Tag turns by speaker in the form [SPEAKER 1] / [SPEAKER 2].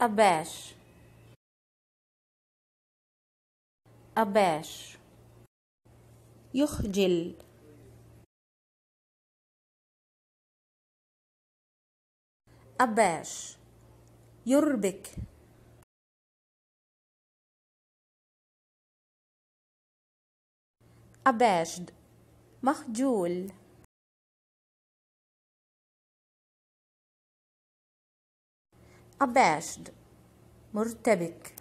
[SPEAKER 1] أباش أباش يخجل أباش يربك أباشد مخجول أباشد مرتبك.